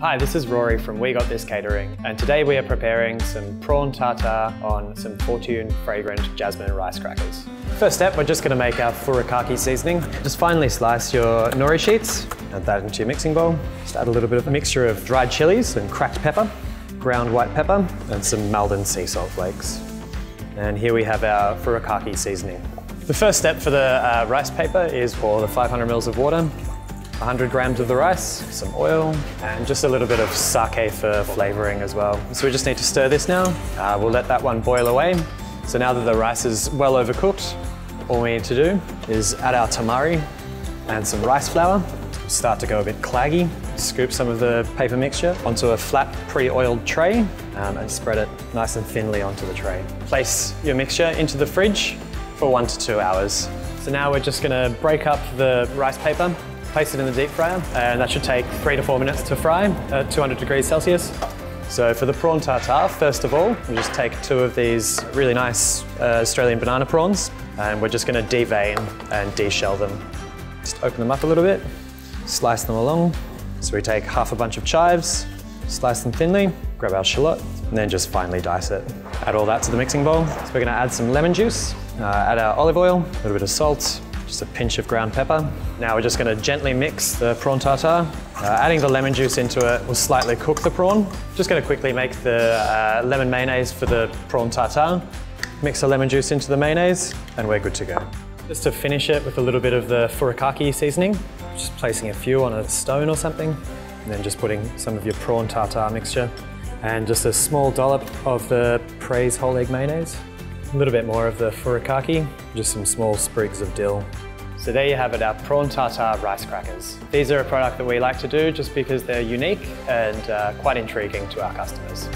Hi, this is Rory from We Got This Catering, and today we are preparing some prawn tartare on some Fortune fragrant jasmine rice crackers. First step, we're just going to make our furikake seasoning. Just finely slice your nori sheets, add that into your mixing bowl. Just add a little bit of a mixture of dried chilies and cracked pepper, ground white pepper, and some Maldon sea salt flakes. And here we have our furikake seasoning. The first step for the uh, rice paper is pour the 500 mils of water 100 grams of the rice, some oil, and just a little bit of sake for flavouring as well. So we just need to stir this now. Uh, we'll let that one boil away. So now that the rice is well overcooked, all we need to do is add our tamari and some rice flour. Start to go a bit claggy. Scoop some of the paper mixture onto a flat pre-oiled tray um, and spread it nice and thinly onto the tray. Place your mixture into the fridge for one to two hours. So now we're just gonna break up the rice paper place it in the deep fryer, and that should take three to four minutes to fry at 200 degrees Celsius. So for the prawn tartare, first of all, we just take two of these really nice uh, Australian banana prawns, and we're just gonna devein and deshell them. Just open them up a little bit, slice them along. So we take half a bunch of chives, slice them thinly, grab our shallot, and then just finely dice it. Add all that to the mixing bowl. So we're gonna add some lemon juice, uh, add our olive oil, a little bit of salt, just a pinch of ground pepper. Now we're just going to gently mix the prawn tartare. Uh, adding the lemon juice into it will slightly cook the prawn. Just going to quickly make the uh, lemon mayonnaise for the prawn tartare. Mix the lemon juice into the mayonnaise and we're good to go. Just to finish it with a little bit of the furikake seasoning, just placing a few on a stone or something, and then just putting some of your prawn tartare mixture and just a small dollop of the Praise whole egg mayonnaise. A little bit more of the furikake, just some small sprigs of dill. So there you have it, our prawn tartare rice crackers. These are a product that we like to do just because they're unique and uh, quite intriguing to our customers.